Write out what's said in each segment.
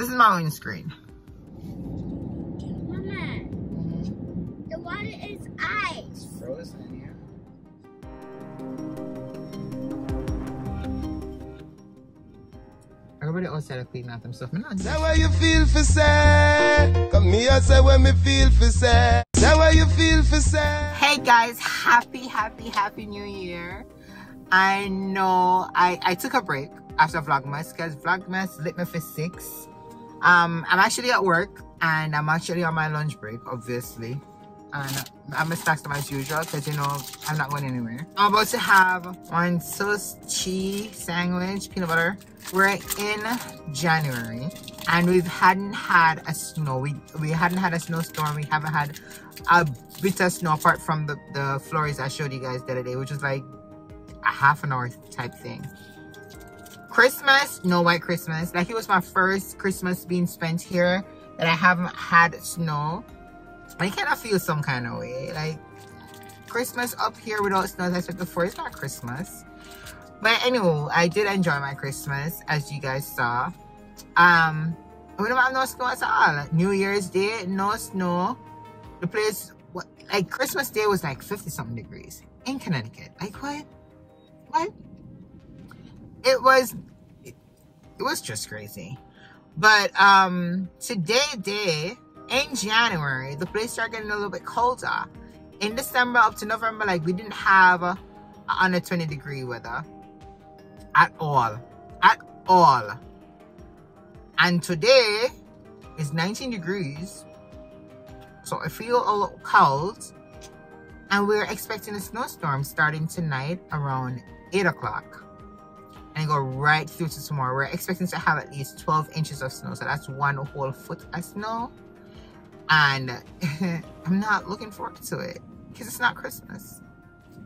This is my windscreen. Mama, the water is ice. Frozen, yeah. Everybody outside are cleaning out themselves. Me not Say what you feel for say. Come here, say when me feel for say. Say what you feel for say. Hey guys, happy, happy, happy new year. I know I, I took a break after Vlogmas because Vlogmas lit me for six. Um, I'm actually at work and I'm actually on my lunch break, obviously. And I'm a them as usual because you know I'm not going anywhere. I'm about to have one sauce cheese sandwich, peanut butter. We're in January and we've hadn't had a snow. We we hadn't had a snowstorm. We haven't had a bit of snow apart from the, the flurries I showed you guys the other day, which was like a half an hour type thing. Christmas, no white Christmas. Like it was my first Christmas being spent here that I haven't had snow. I kind of feel some kind of way. Like Christmas up here without snow as I said before, it's not Christmas. But anyway, I did enjoy my Christmas as you guys saw. Um, we don't have no snow at all. New Year's Day, no snow. The place, like Christmas Day was like 50 something degrees in Connecticut. Like what? What? It was, it, was just crazy. But um, today, day, in January, the place started getting a little bit colder. In December up to November, like we didn't have under 20 degree weather at all. At all. And today is 19 degrees. So I feel a little cold. And we're expecting a snowstorm starting tonight around 8 o'clock. And go right through to tomorrow. We're expecting to have at least 12 inches of snow. So that's one whole foot of snow and I'm not looking forward to it because it's not Christmas.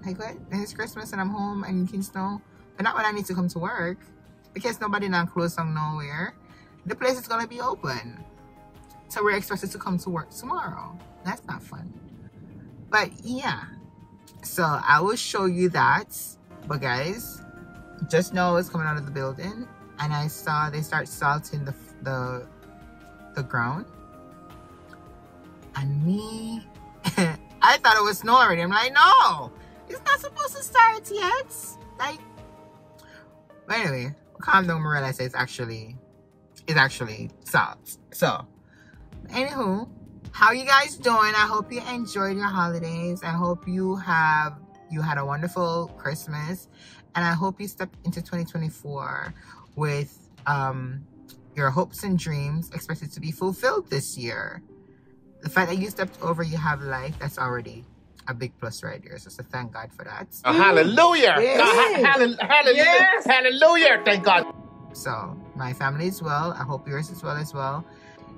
Like what? It's Christmas and I'm home and can snow, but not when I need to come to work because nobody not closed on nowhere. The place is gonna be open, so we're expected to come to work tomorrow. That's not fun. But yeah, so I will show you that. But guys, just know it's coming out of the building, and I saw they start salting the the the ground and me, I thought it was snow already. I'm like, no, it's not supposed to start yet. Like, but anyway, calm down, Marilla says it's actually, it's actually salt. So, anywho, how you guys doing? I hope you enjoyed your holidays. I hope you have, you had a wonderful Christmas. And I hope you step into 2024 with um, your hopes and dreams expected to be fulfilled this year the fact that you stepped over, you have life, that's already a big plus right there. So, so thank God for that. Oh, hallelujah. Yes. God, hallelujah. Hallelujah. Yes. Hallelujah. Thank God. So my family is well. I hope yours is well as well.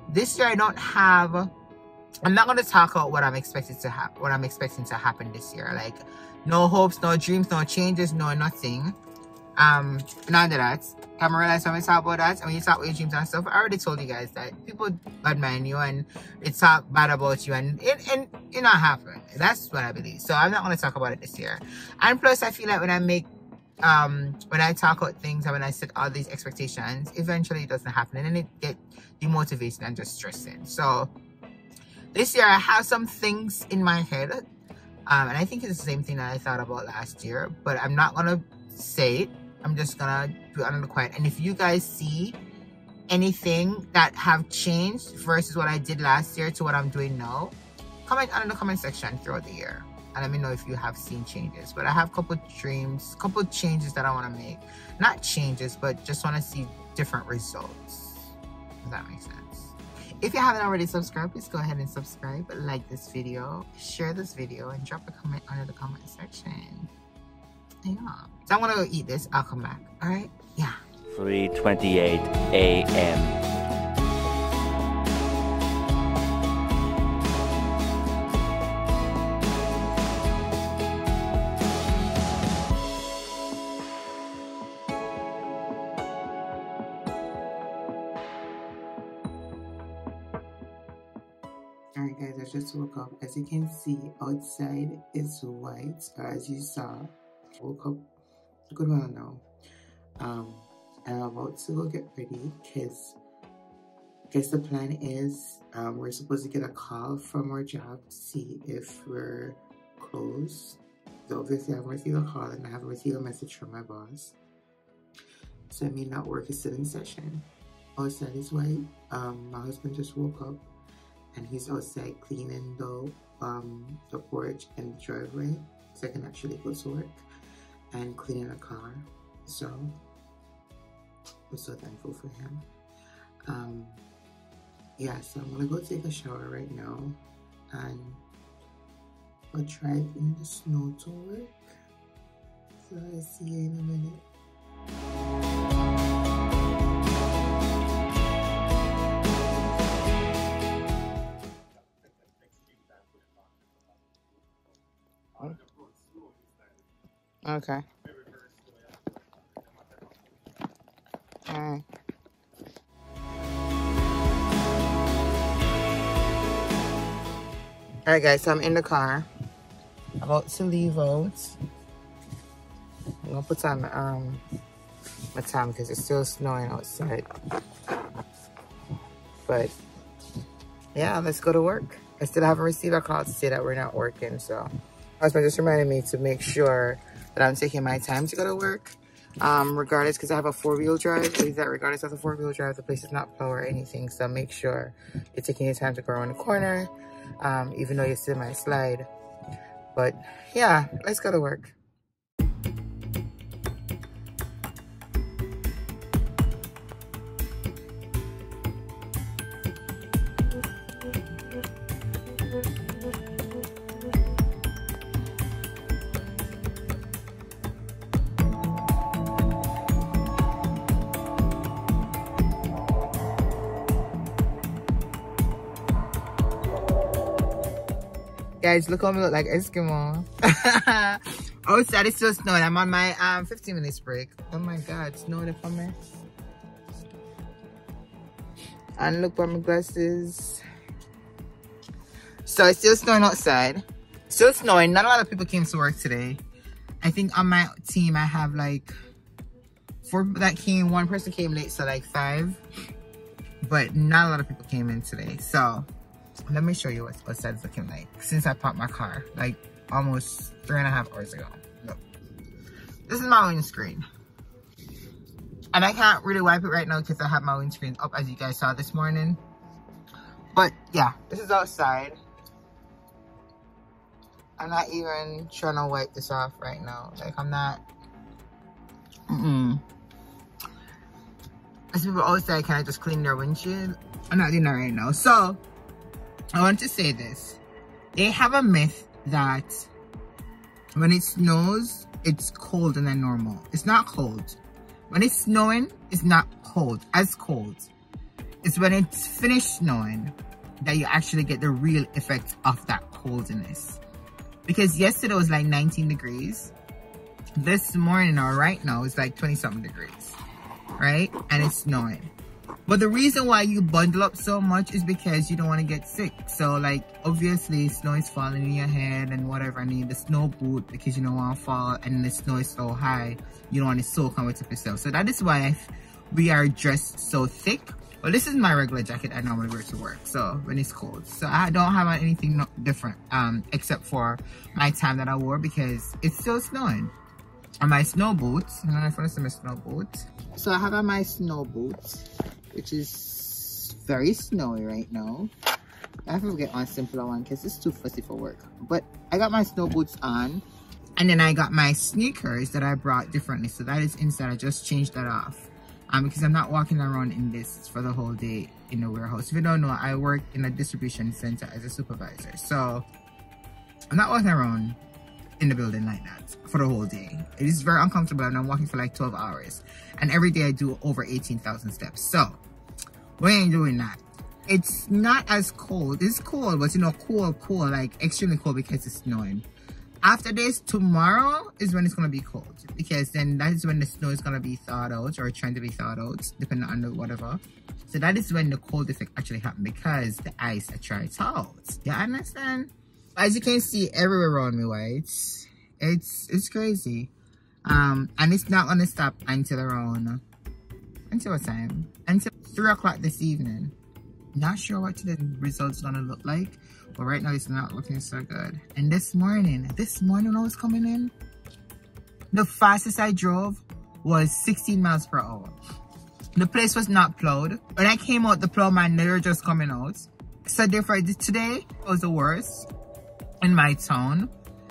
This year I don't have I'm not gonna talk about what I'm expected to have what I'm expecting to happen this year. Like no hopes, no dreams, no changes, no nothing. Um, none of that. Camarilla, when we talk about that, and when you talk about your dreams and stuff, I already told you guys that people bad mind you and they talk bad about you and it, and it not happen. That's what I believe. So I'm not going to talk about it this year. And plus, I feel like when I make, um, when I talk about things and when I set all these expectations, eventually it doesn't happen and then it get demotivated and just stressing. So this year I have some things in my head. Um, and I think it's the same thing that I thought about last year, but I'm not to say it I'm just gonna do it under quiet. And if you guys see anything that have changed versus what I did last year to what I'm doing now, comment on in the comment section throughout the year. And let me know if you have seen changes. But I have a couple dreams, couple changes that I want to make. Not changes, but just want to see different results. Does that make sense? If you haven't already subscribed, please go ahead and subscribe, like this video, share this video, and drop a comment under the comment section. Yeah. So I'm gonna go eat this. I'll come back. All right? Yeah. 3:28 a.m. woke up. As you can see, outside is white, as you saw woke up a good while now. Um, I'm about to go get ready because guess the plan is um, we're supposed to get a call from our job to see if we're closed. So obviously I haven't received a call and I haven't received a message from my boss. So I mean that work is in session. Outside is white. Um, my husband just woke up and he's outside cleaning the um the porch and the driveway so I can actually go to work and cleaning a car. So I'm so thankful for him. Um, yeah, so I'm gonna go take a shower right now and I'll drive in the snow to work. So I'll see you in a minute. Okay. Alright. Alright guys, so I'm in the car. About to leave out. I'm gonna put on um my time because it's still snowing outside. But yeah, let's go to work. I still haven't received a call to say that we're not working, so husband just reminded me to make sure that I'm taking my time to go to work. Um, regardless, because I have a four-wheel drive, is that regardless of the four-wheel drive, the place is not plow or anything. So make sure you're taking your time to go around the corner, um, even though you still my slide. But yeah, let's go to work. Guys, look how me look like Eskimo. Outside it's still snowing. I'm on my um 15 minutes break. Oh my god, snowing for me. And look for my glasses. So it's still snowing outside. Still snowing. Not a lot of people came to work today. I think on my team I have like four that came. One person came late, so like five. But not a lot of people came in today. So let me show you what outside's looking like since I parked my car like almost three and a half hours ago. Look. This is my windscreen. And I can't really wipe it right now because I have my windscreen up as you guys saw this morning. But yeah, this is outside. I'm not even trying to wipe this off right now. Like I'm not. Mm-mm. As people always say, I can I just clean their windshield? I'm not doing that right now. So I want to say this. They have a myth that when it snows, it's colder than normal. It's not cold. When it's snowing, it's not cold, as cold. It's when it's finished snowing that you actually get the real effect of that coldness. Because yesterday was like 19 degrees. This morning or right now it's like 20 something degrees. Right? And it's snowing. But the reason why you bundle up so much is because you don't want to get sick. So like obviously snow is falling in your head and whatever. I need the snow boot because you don't want to fall and the snow is so high. You don't want to soak on with yourself. So that is why we are dressed so thick. Well, this is my regular jacket I normally wear to work. So when it's cold. So I don't have anything different um, except for my time that I wore because it's still snowing. And my snow boots. I don't know if you want to see my snow boots. So I have on my snow boots which is very snowy right now. I have to get my simpler one because it's too fussy for work. But I got my snow boots on and then I got my sneakers that I brought differently. So that is inside. I just changed that off um, because I'm not walking around in this for the whole day in the warehouse. If you don't know, I work in a distribution center as a supervisor. So I'm not walking around in the building like that for the whole day. It is very uncomfortable and I'm walking for like 12 hours. And every day I do over 18,000 steps. So we ain't doing that. It's not as cold. It's cold, but you know, cool, cool, like extremely cold because it's snowing. After this, tomorrow is when it's going to be cold because then that is when the snow is going to be thawed out or trying to be thawed out, depending on the whatever. So that is when the cold effect actually happens because the ice tries out. You understand? As you can see everywhere around me, right? It's, it's, it's crazy. Um, and it's not to stop until around, until what time? Until 3 o'clock this evening. Not sure what the results gonna look like, but right now it's not looking so good. And this morning, this morning when I was coming in, the fastest I drove was 16 miles per hour. The place was not plowed. When I came out, the plowman, they were just coming out. So therefore, today was the worst in my town.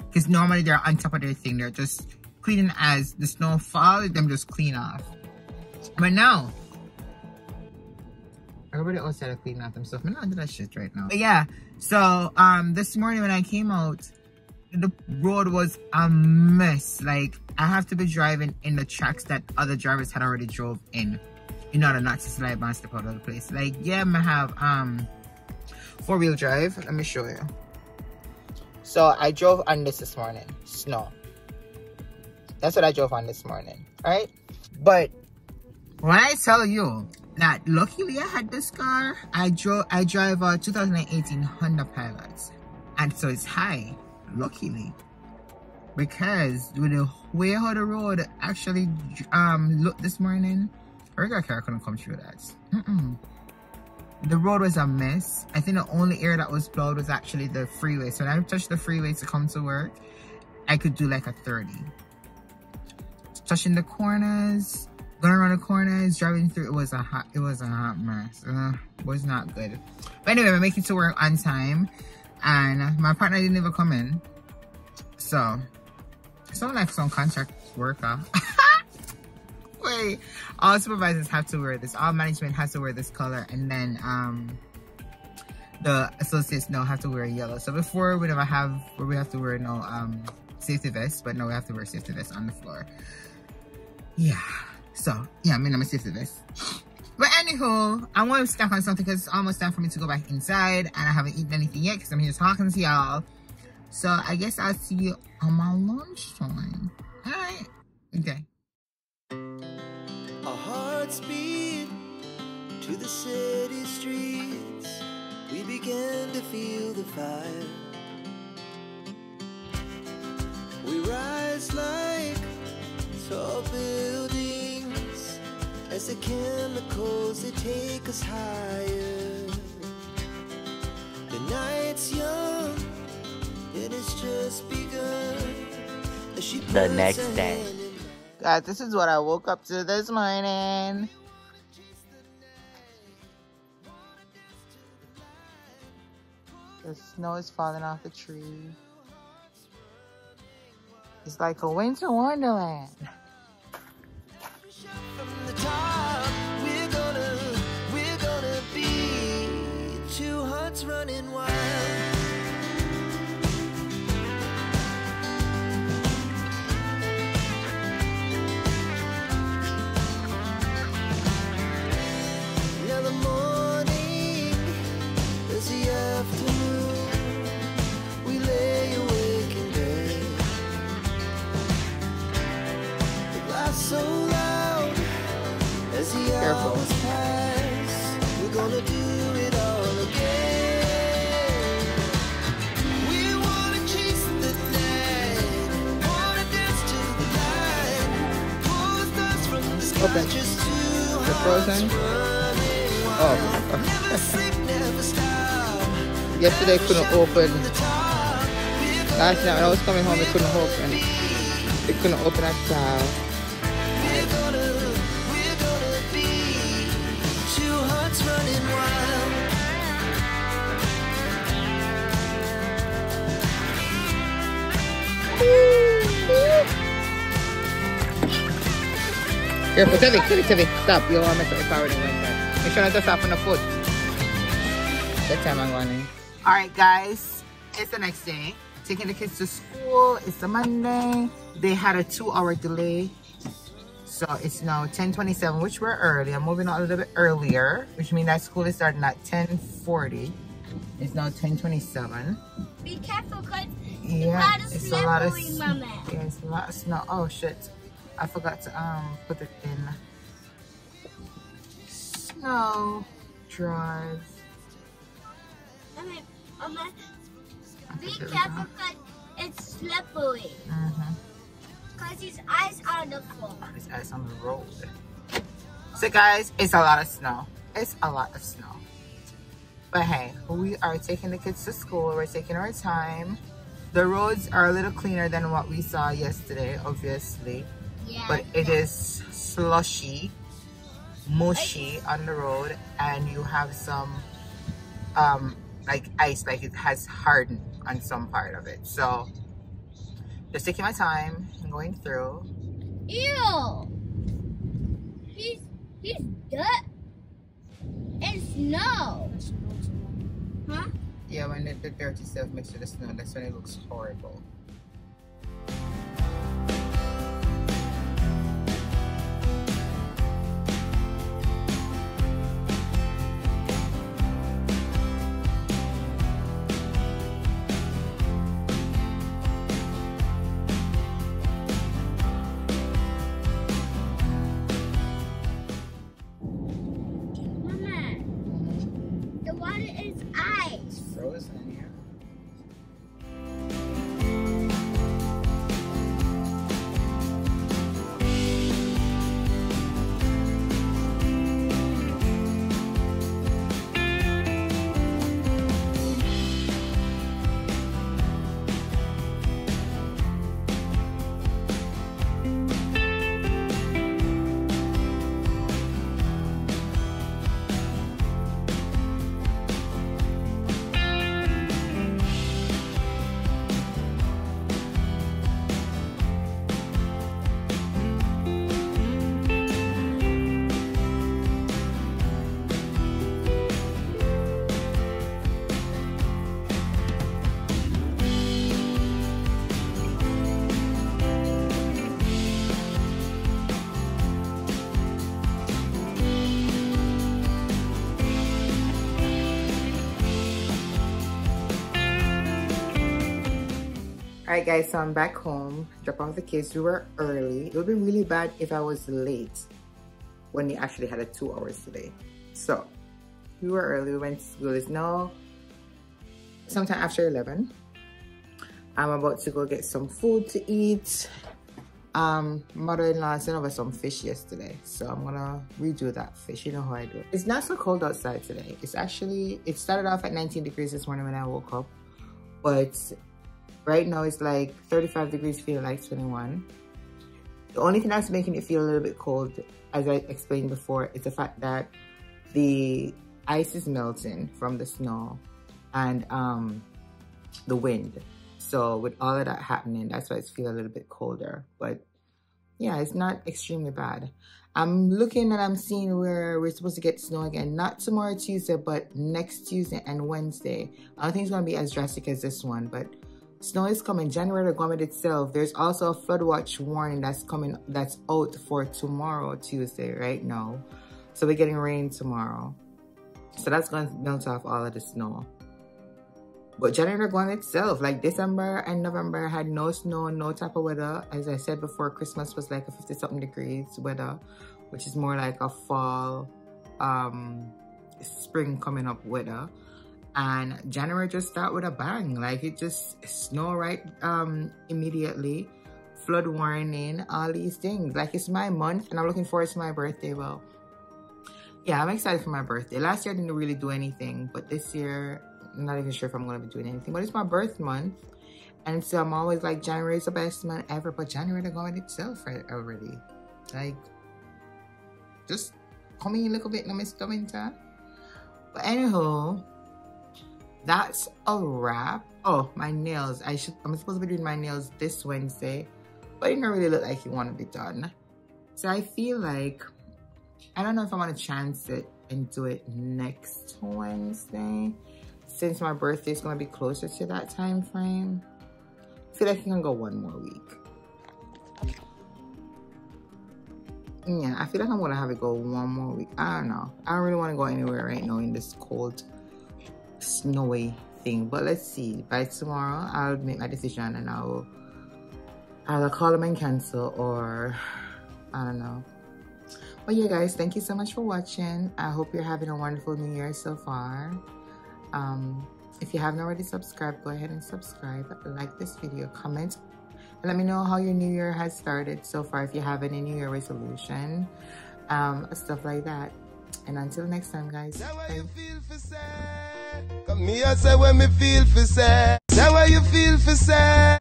Because normally they're on top of their thing. They're just cleaning as the snow falls, them just clean off. But now, everybody outside are cleaning off themselves. I'm not that shit right now. But yeah, so um this morning when I came out, the road was a mess. Like I have to be driving in the tracks that other drivers had already drove in in order not to slide and step out of the place. Like yeah, I have um four wheel drive. Let me show you. So I drove on this this morning, snow. That's what I drove on this morning, right? But when I tell you that luckily I had this car, I drove I drive a 2018 Honda Pilot, and so it's high. Luckily, because with the way how the road actually um looked this morning, regular car couldn't come through that. Mm -mm. The road was a mess. I think the only area that was plowed was actually the freeway. So when I touched the freeway to come to work, I could do like a 30. Touching the corners, going around the corners, driving through, it was a hot, it was a hot mess. Uh, was not good. But anyway, we're making it to work on time. And my partner didn't even come in. So, it sounded like some contract worker. Wait, all supervisors have to wear this. All management has to wear this color. And then um, the associates now have to wear yellow. So before we never have, where we have to wear no um, safety vest, but now we have to wear safety vest on the floor. Yeah. So, yeah, I mean, I'm a safety vest. But anywho, I want to snack on something because it's almost time for me to go back inside and I haven't eaten anything yet because I'm here talking to y'all. So I guess I'll see you on my lunchtime. Alright. Okay. Beat to the city streets. We began to feel the fire. We rise like tall buildings as the chemicals they take us higher. The night's young and it's just begun. The next day. Guys, this is what I woke up to this morning. The snow is falling off the tree. It's like a winter wonderland. From the Yesterday couldn't open. The Last night when I was coming home, it couldn't open. It couldn't open at all. Careful, Tevi, Tevi, Tevi. Stop. You don't want to mess up the car when it went. Make sure not to stop on the foot. That time I'm going All right, guys. It's the next day. Taking the kids to school. It's a Monday. They had a two-hour delay. So it's now 10.27, which we're early. I'm moving out a little bit earlier, which means that school is starting at 10.40. It's now 10.27. Be careful, cause Yeah, it's a lot of snow. yeah, it's a lot of snow. Oh shit, I forgot to um put it in snow drive. I mean, Mama, I be think there we careful, cause it's slippery. Mhm. Cause his eyes are on the floor. There's ice on the road. So guys, it's a lot of snow. It's a lot of snow. But hey, we are taking the kids to school. We're taking our time. The roads are a little cleaner than what we saw yesterday, obviously. Yeah. But it is slushy, mushy on the road, and you have some um like ice, like it has hardened on some part of it. So just taking my time and going through. Ew. He's he's dirt and snow. Huh? Yeah, when the, the dirty stuff mixed with the snow, that's when it looks horrible. Alright guys, so I'm back home, drop off the kids. We were early. It would be really bad if I was late when we actually had a two hours today. So we were early, we went to school. It's now sometime after 11. I'm about to go get some food to eat. Um, mother-in-law sent over some fish yesterday, so I'm gonna redo that fish. You know how I do. It's not so cold outside today. It's actually, it started off at 19 degrees this morning when I woke up, but Right now it's like 35 degrees, feeling like 21. The only thing that's making it feel a little bit cold, as I explained before, is the fact that the ice is melting from the snow and um, the wind. So with all of that happening, that's why it's feel a little bit colder. But yeah, it's not extremely bad. I'm looking and I'm seeing where we're supposed to get snow again. Not tomorrow, Tuesday, but next Tuesday and Wednesday. I don't think it's going to be as drastic as this one, but Snow is coming. January government itself. There's also a flood watch warning that's coming. That's out for tomorrow, Tuesday, right now. So we're getting rain tomorrow. So that's going to melt off all of the snow. But January going itself, like December and November had no snow, no type of weather. As I said before, Christmas was like a 50 something degrees weather, which is more like a fall, um, spring coming up weather and January just start with a bang. Like it just snow right um immediately, flood warning, all these things. Like it's my month and I'm looking forward to my birthday. Well, yeah, I'm excited for my birthday. Last year I didn't really do anything, but this year I'm not even sure if I'm gonna be doing anything. But it's my birth month. And so I'm always like January is the best month ever, but January they're going itself right already. Like just coming a little bit in the winter. But anywho, that's a wrap. Oh, my nails. I should I'm supposed to be doing my nails this Wednesday, but it don't really look like want to be done. So I feel like I don't know if I want to chance it and do it next Wednesday. Since my birthday is gonna be closer to that time frame. I feel like I can go one more week. Yeah, I feel like I'm gonna have it go one more week. I don't know. I don't really want to go anywhere right now in this cold snowy thing. But let's see. By tomorrow i'll make my decision and i'll either call them and cancel or i don't know. But yeah guys thank you so much for watching. I hope you're having a wonderful new year so far. Um if you haven't already subscribed go ahead and subscribe. Like this video comment. And let me know how your new year has started so far if you have any new year resolution um stuff like that. And until next time guys Feel for say. What me feel for say. Say what you feel for say.